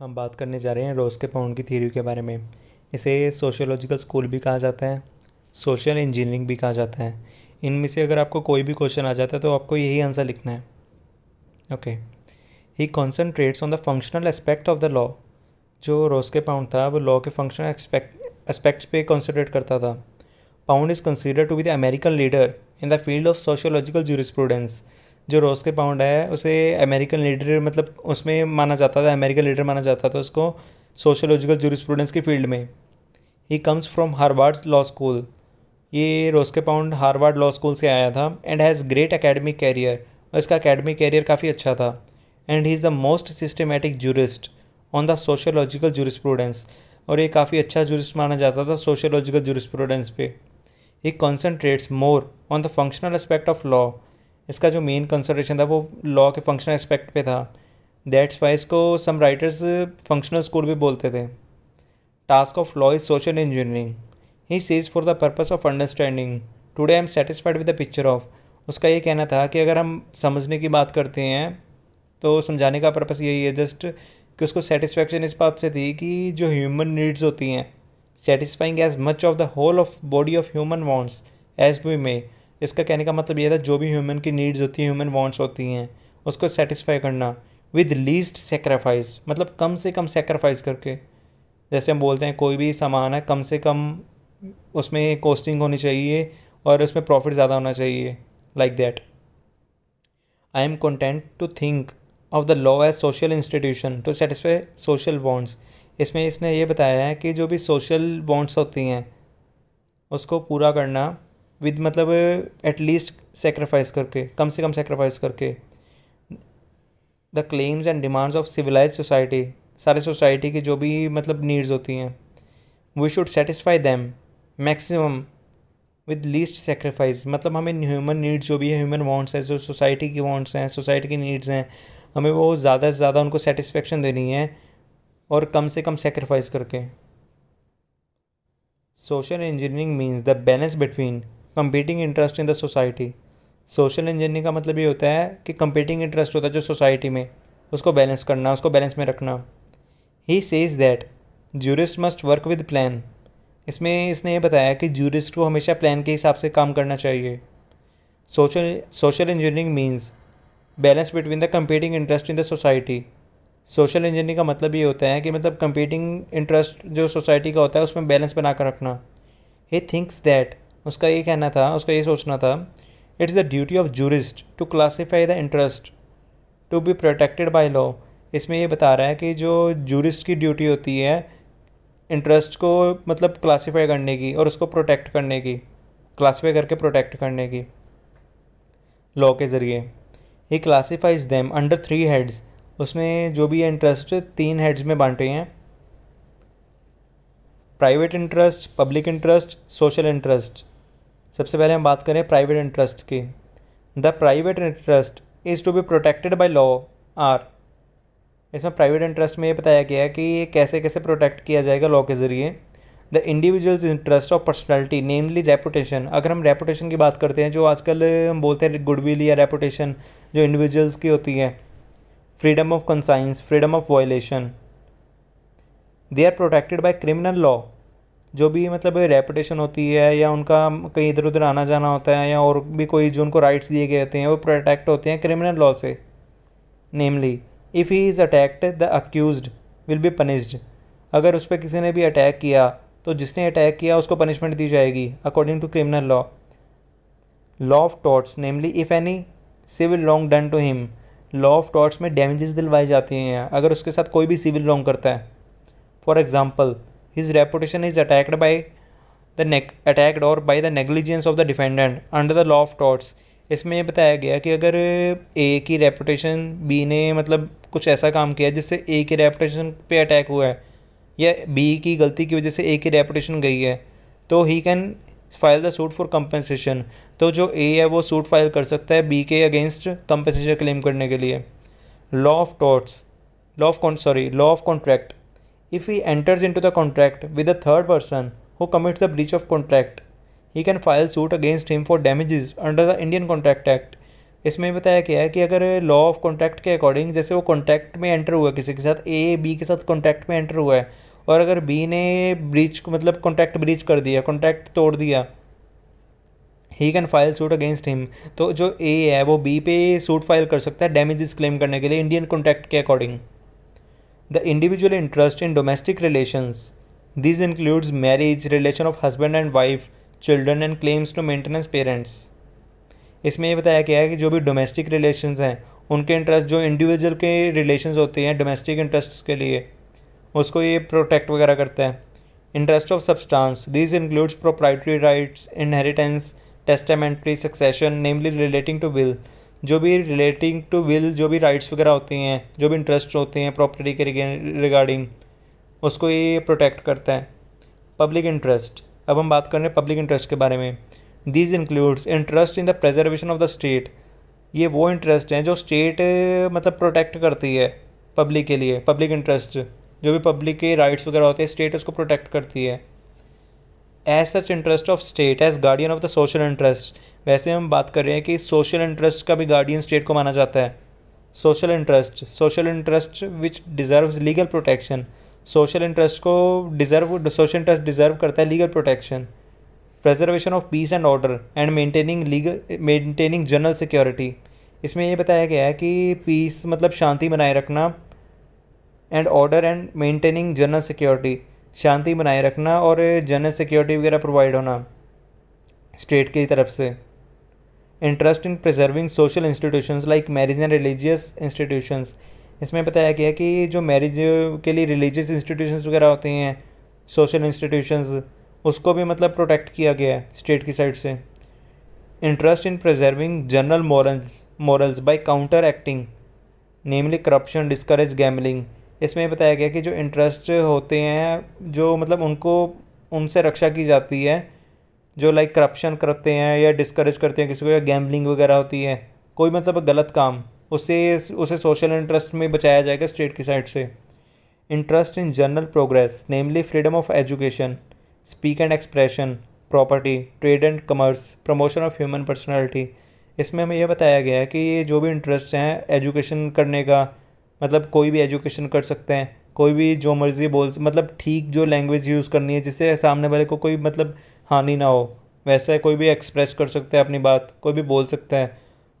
हम बात करने जा रहे हैं रोज़ के पाउंड की थ्योरी के बारे में। इसे सोशियोलॉजिकल स्कूल भी कहा जाता है सोशल इंजीनियरिंग भी कहा जाता है। इनमें से अगर आपको कोई भी क्वेश्चन आ जाता है तो आपको यही आंसर लिखना है। Okay he concentrates on the functional aspect of the law जो रोज़ के पाउंड था, वो लॉ के फंक्शनल एस्पेक्ट एस्पेक्ट्स पे कॉन्सेंट्रेट करता था। Pound is consider to be the American leader in the field of sociological jurisprudence जो रोज़ के पाउंड है, उसे अमेरिकन लीडर मतलब उसमें माना जाता था, अमेरिकन लीडर माना जाता था उसको सोशोलॉजिकल जूरिस्प्रूडेंस की फ़ील्ड में। He comes from Harvard law school ये Roscoe pound Harvard law school से आया था and has great academic career और इसका अकेडमिक कैरियर काफ़ी अच्छा था। And he is the most systematic jurist on the sociological jurisprudence और ये काफ़ी अच्छा जूरिस्ट माना जाता था सोशोलॉजिकल जूरिस्प्रूडेंस पे। He concentrates more on the functional aspect of law इसका जो मेन कंसल्टेशन था वो लॉ के फंक्शनल एस्पेक्ट पे था। दैट्स वाई इसको सम राइटर्स फंक्शनल स्कूल भी बोलते थे। Task of law is social engineering he sees for the purpose of understanding today I am satisfied with the picture of उसका ये कहना था कि अगर हम समझने की बात करते हैं तो समझाने का पर्पज़ यही है जस्ट कि उसको सेटिस्फैक्शन इस बात से थी कि जो ह्यूमन नीड्स होती हैं satisfying as much of the whole of body of human wants as we may इसका कहने का मतलब ये था, जो भी ह्यूमन की नीड्स होती हैं ह्यूमन वांट्स होती हैं, उसको सेटिस्फाई करना विद लीस्ट सेक्रीफाइस मतलब कम से कम सेक्रीफाइस करके। जैसे हम बोलते हैं, कोई भी सामान है, कम से कम उसमें कॉस्टिंग होनी चाहिए और उसमें प्रॉफिट ज़्यादा होना चाहिए like that I am content to think of the law as social institution to satisfy social bonds इसमें इसने ये बताया है कि जो भी सोशल बॉन्ड्स होती हैं, उसको पूरा करना विद मतलब एटलीस्ट सेक्रीफाइस करके, कम से कम सेक्रीफाइस करके। The claims and demands of civilize society सारे सोसाइटी की जो भी मतलब नीड्स होती हैं we should satisfy them maximum with least sacrifice मतलब हमें ह्यूमन नीड्स जो भी है ह्यूमन वांट्स हैं, जो सोसाइटी की वांट्स हैं सोसाइटी की नीड्स हैं, हमें वो ज़्यादा से ज़्यादा उनको सेटिस्फेक्शन देनी है और कम से कम सेक्रीफाइस करके। Social engineering means the balance between competing interest in the society social engineering का मतलब ये होता है कि कंपीटिंग इंटरेस्ट होता है जो सोसाइटी में, उसको बैलेंस करना, उसको बैलेंस में रखना। He says that jurist must work with plan इसमें इसने ये बताया कि जूरिस्ट को हमेशा प्लान के हिसाब से काम करना चाहिए। Social social engineering means balance between the competing interest in the society social engineering का मतलब ये होता है कि मतलब कंपीटिंग इंटरेस्ट जो सोसाइटी का होता है, उसमें बैलेंस बना कर रखना। ही थिंक्स दैट उसका ये कहना था, उसका ये सोचना था it is the duty of jurist to classify the interest to be protected by law इसमें ये बता रहा है कि जो जूरिस्ट की ड्यूटी होती है इंटरेस्ट को मतलब क्लासीफाई करने की और उसको प्रोटेक्ट करने की क्लासीफाई करके प्रोटेक्ट करने की लॉ के ज़रिए। He classifies them under three heads उसने जो भी इंटरेस्ट तीन हेड्स में बांटे हैं private interest public interest social interest सबसे पहले हम बात करें प्राइवेट इंटरेस्ट की। The private interest is to be protected by law are इसमें प्राइवेट इंटरेस्ट में ये बताया गया है कि ये कैसे कैसे प्रोटेक्ट किया जाएगा लॉ के ज़रिए। The individuals interest of personality namely reputation अगर हम रेपुटेशन की बात करते हैं, जो आजकल हम बोलते हैं गुडविल या रेपुटेशन जो इंडिविजुअल्स की होती है। Freedom of conscience freedom of violation they are protected by criminal law जो भी मतलब रेपुटेशन होती है या उनका कहीं इधर उधर आना जाना होता है या और भी कोई जो उनको राइट्स दिए गए होते हैं, वो प्रोटेक्ट होते हैं क्रिमिनल लॉ से। Namely if he is attacked the accused will be punished अगर उस पर किसी ने भी अटैक किया तो जिसने अटैक किया, उसको पनिशमेंट दी जाएगी according to criminal law law of torts namely if any civil wrong done to him law of torts में डैमेजेस दिलवाई जाती हैं, अगर उसके साथ कोई भी सिविल रॉन्ग करता है। For example his reputation is attacked by the ne- attacked or by the negligence of the defendant under the law of torts. इसमें ये बताया गया कि अगर ए की रेपुटेशन बी ने मतलब कुछ ऐसा काम किया जिससे ए की रेपुटेशन पे अटैक हुआ है, या बी की गलती की वजह से ए की रेपुटेशन गई है तो he can file the suit for compensation तो जो ए है वो सूट फ़ाइल कर सकता है बी के अगेंस्ट कंपनसेशन क्लेम करने के लिए. Law of torts law of sorry law of contract If he enters into the contract with a third person who commits a breach of contract, he can file suit against him for damages under the Indian contract act इसमें बताया गया है कि अगर law of contract के according जैसे वो contract में एंटर हुआ किसी के साथ ए बी के साथ कॉन्ट्रैक्ट में एंटर हुआ है और अगर बी ने ब्रीच मतलब कॉन्ट्रैक्ट ब्रीच कर दिया कॉन्ट्रैक्ट तोड़ दिया he can file suit against him तो जो ए है वो बी पे सूट फ़ाइल कर सकता है डैमेजेस क्लेम करने के लिए इंडियन कॉन्ट्रैक्ट के according the individual interest in domestic relations this includes marriage relation of husband and wife children and claims to maintenance parents इसमें ये बताया गया है कि जो भी डोमेस्टिक रिलेशंस हैं, उनके इंटरेस्ट जो इंडिविजुअल के रिलेशंस होते हैं डोमेस्टिक इंटरेस्ट के लिए, उसको ये प्रोटेक्ट वगैरह करता है। Interest of substance this includes proprietary rights inheritance testamentary succession namely relating to will जो भी रिलेटिंग टू विल जो भी राइट्स वगैरह होते हैं, जो भी इंटरेस्ट होते हैं प्रॉपर्टी के रिगार्डिंग उसको ये प्रोटेक्ट करता है। पब्लिक इंटरेस्ट अब हम बात कर रहे हैं पब्लिक इंटरेस्ट के बारे में। These includes interest in the preservation of the state ये वो इंटरेस्ट हैं जो स्टेट मतलब प्रोटेक्ट करती है पब्लिक के लिए पब्लिक इंटरेस्ट जो भी पब्लिक के राइट्स वगैरह होते हैं स्टेट उसको प्रोटेक्ट करती है। As such interest of state as guardian of the social interest वैसे हम बात कर रहे हैं कि सोशल इंटरेस्ट का भी गार्डियन स्टेट को माना जाता है। Social interest social interest which deserve legal protection social interest को डिज़र्व सोशल इंटरेस्ट डिज़र्व करता है legal protection preservation of peace and order and maintaining legal maintaining general security इसमें यह बताया गया है कि पीस मतलब शांति बनाए रखना and order and maintaining general security शांति बनाए रखना और जनरल सिक्योरिटी वगैरह प्रोवाइड होना स्टेट की तरफ़ से। Interest in preserving social institutions like marriage and religious institutions इसमें बताया गया कि जो मैरिज के लिए रिलीजियस इंस्टीट्यूशंस वगैरह होते हैं सोशल इंस्टीट्यूशंस उसको भी मतलब प्रोटेक्ट किया गया है स्टेट की साइड से। Interest in preserving general morals morals by counteracting namely corruption discourage gambling इसमें बताया गया कि जो इंटरेस्ट होते हैं, जो मतलब उनको, उनसे रक्षा की जाती है जो लाइक करप्शन करते हैं या डिस्करेज करते हैं किसी को, या गैम्बलिंग वगैरह होती है, कोई मतलब गलत काम, उसे उसे सोशल इंटरेस्ट में बचाया जाएगा स्टेट की साइड से। Interest in general progress namely freedom of education speak and expression property trade and commerce promotion of human personality इसमें हमें यह बताया गया है कि ये जो भी इंटरेस्ट हैं एजुकेशन करने का मतलब कोई भी एजुकेशन कर सकते हैं कोई भी जो मर्ज़ी बोल मतलब ठीक जो लैंग्वेज यूज़ करनी है, जिससे सामने वाले को कोई मतलब हानि ना हो, वैसा कोई भी एक्सप्रेस कर सकता है अपनी बात, कोई भी बोल सकता है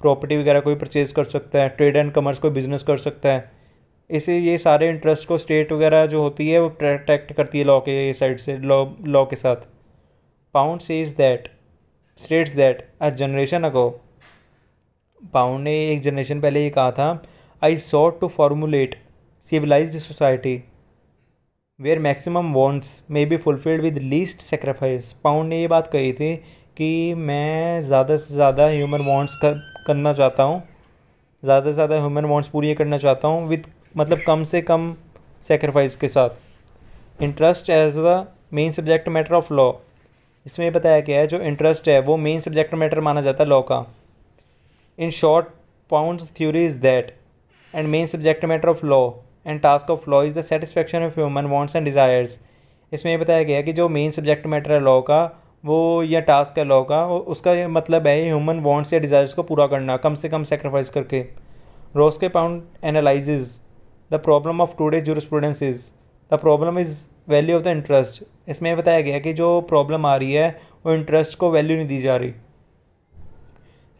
प्रॉपर्टी वगैरह कोई परचेज कर सकता है ट्रेड एंड कमर्स कोई बिज़नेस कर सकता है, इसे ये सारे इंटरेस्ट को स्टेट वगैरह जो होती है, वो प्रोटेक्ट करती है लॉ के साइड से लॉ लॉ के साथ। Pound says that states that a generation ago Pound ने एक जनरेशन पहले ये कहा था I sought to formulate civilised society where maximum wants may be fulfilled with least sacrifice Pound ने ये बात कही थी कि मैं ज़्यादा से ज़्यादा ह्यूमन वॉन्ट्स कर, करना चाहता हूँ ज़्यादा से ज़्यादा ह्यूमन वॉन्ट्स पूरी करना चाहता हूँ विद मतलब कम से कम सेक्रीफाइस के साथ। Interest as the main subject matter of law इसमें बताया गया है जो इंटरेस्ट है वो मेन सब्जेक्ट मैटर माना जाता है लॉ का। In short Pound's theory is that and main subject matter of law and task of law is the satisfaction of human wants and desires इसमें यह बताया गया कि जो मेन सब्जेक्ट मैटर है लॉ का, वो या टास्क है लॉ का उसका मतलब है ह्यूमन वॉन्ट्स या डिज़ायर्स को पूरा करना, कम से कम सेक्रीफाइस करके। Roscoe Pound analyse the problem of today jurisprudence is the problem is value of the interest इसमें यह बताया गया कि जो प्रॉब्लम आ रही है, वो इंटरेस्ट को वैल्यू नहीं दी जा रही।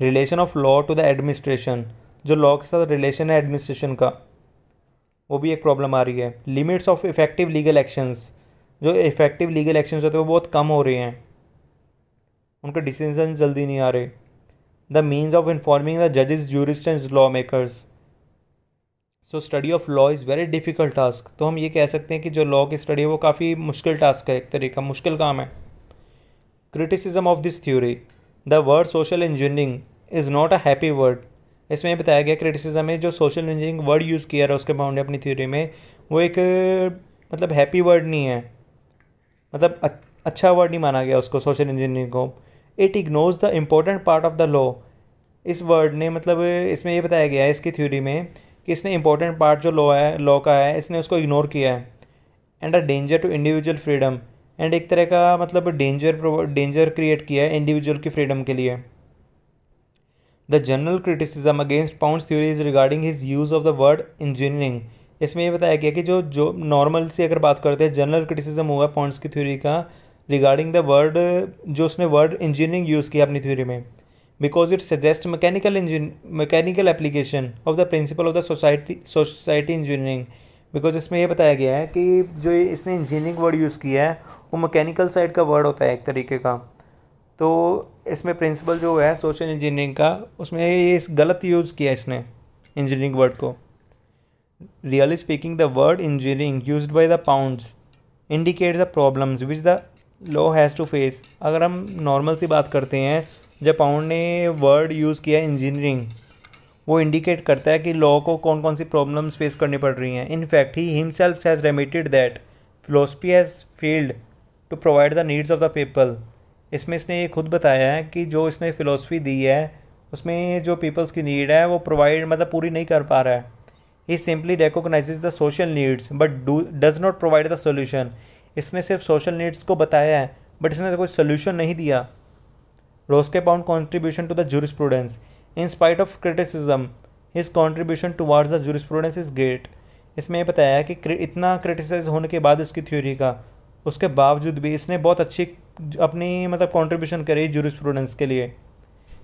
Relation of law to the administration जो लॉ के साथ रिलेशन है एडमिनिस्ट्रेशन का। वो भी एक प्रॉब्लम आ रही है। Limits of effective legal actions जो इफ़ेक्टिव लीगल एक्शंस होते हैं, वो बहुत कम हो रहे हैं। उनके डिसीज़न जल्दी नहीं आ रहे। The means of informing the जजेस jurist and law makers so study of law is very difficult task तो हम ये कह सकते हैं कि जो लॉ की स्टडी है, वो काफ़ी मुश्किल टास्क है, एक तरीका, मुश्किल काम है। Criticism of this theory the word social engineering is not a happy word इसमें बताया गया क्रिटिसिज्म में जो सोशल इंजीनियरिंग वर्ड यूज़ किया है उसके बाउंड अपनी थ्योरी में, वो एक मतलब हैप्पी वर्ड नहीं है। मतलब अच्छा वर्ड नहीं माना गया उसको सोशल इंजीनियरिंग को। It ignores the important part of the law इस वर्ड ने मतलब इसमें ये बताया गया है, इसकी थ्योरी में, कि इसने इंपॉर्टेंट पार्ट जो लॉ है लॉ का है, इसने उसको इग्नोर किया है। And a danger to individual freedom and एक तरह का मतलब डेंजर डेंजर क्रिएट किया है इंडिविजुअल की फ्रीडम के लिए। The general criticism against Pound's theory is regarding his use of the word engineering इसमें ये बताया गया कि जो जो नॉर्मल से अगर बात करते हैं जनरल क्रिटिसिज्म हुआ पॉइंट्स की थ्योरी का रिगार्डिंग द वर्ड जो उसने वर्ड इंजीनियरिंग यूज़ किया अपनी थ्योरी में। Because it suggest mechanical engine mechanical application of the principle of the society society engineering because इसमें यह बताया गया है कि जो इसने इंजीनियरिंग वर्ड यूज़ किया है, वो मैकेनिकल साइड का वर्ड होता है एक तरीके का। तो इसमें प्रिंसिपल जो है सोशल इंजीनियरिंग का, उसमें ये गलत यूज़ किया इसने इंजीनियरिंग वर्ड को। Really speaking the word engineering use by the pounds indicates the problems which the law has to face अगर हम नॉर्मल सी बात करते हैं, जब पाउंड ने वर्ड यूज़ किया इंजीनियरिंग वो इंडिकेट करता है कि लॉ को कौन कौन सी प्रॉब्लम्स फेस करनी पड़ रही हैं। In fact he himself has remitted that philosophy has failed to provide the needs of the people इसमें इसने ये खुद बताया है कि जो इसने फ़िलोसफी दी है, उसमें जो पीपल्स की नीड है, वो प्रोवाइड मतलब पूरी नहीं कर पा रहा है। He simply recognises the social needs but do does not provide the solution इसने सिर्फ़ सोशल नीड्स को बताया है बट इसने कोई सोल्यूशन नहीं दिया। Roscoe Pound contribution to the jurisprudence in spite of criticism his contribution towards the jurisprudence is great इसमें यह बताया है कि इतना क्रिटिसाइज होने के बाद उसकी थ्योरी का, उसके बावजूद भी इसने बहुत अच्छी अपनी मतलब कॉन्ट्रीब्यूशन करी जूरिस्प्रूडेंस के लिए।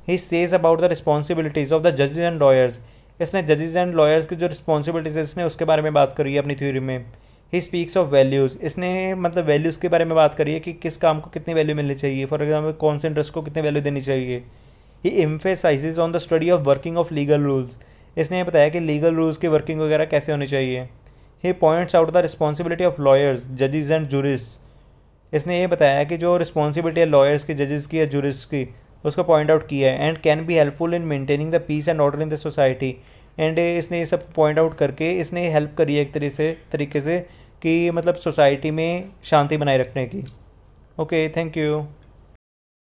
He says about the responsibilities of the जजेज and lawyers इसने जजेज एंड लॉयर्स की जो रिस्पॉन्सिबिलिटीज है, इसने उसके बारे में बात करी है अपनी थ्योरी में। ही स्पीक्स ऑफ़ वैल्यूज़ इसने मतलब वैल्यूज़ के बारे में बात करी है कि किस काम को कितनी वैल्यू मिलनी चाहिए। फॉर एग्ज़ाम्पल कौन से इंटरेस्ट को कितनी वैल्यू देनी चाहिए। He emphasise on the study of working of legal rules इसने बताया कि लीगल रूल्स की वर्किंग वगैरह कैसे होनी चाहिए। He points out the responsibility of lawyers जजेज and jurist इसने ये बताया कि जो रिस्पॉन्सिबिलिटी है लॉयर्स की जजेस की या जूरिस्ट की, उसको पॉइंट आउट किया है and can be helpful in maintaining the peace and order in the society and इसने ये सब पॉइंट आउट करके इसने हेल्प करी है एक तरीके से तरीके से कि मतलब सोसाइटी में शांति बनाए रखने की। Okay thank you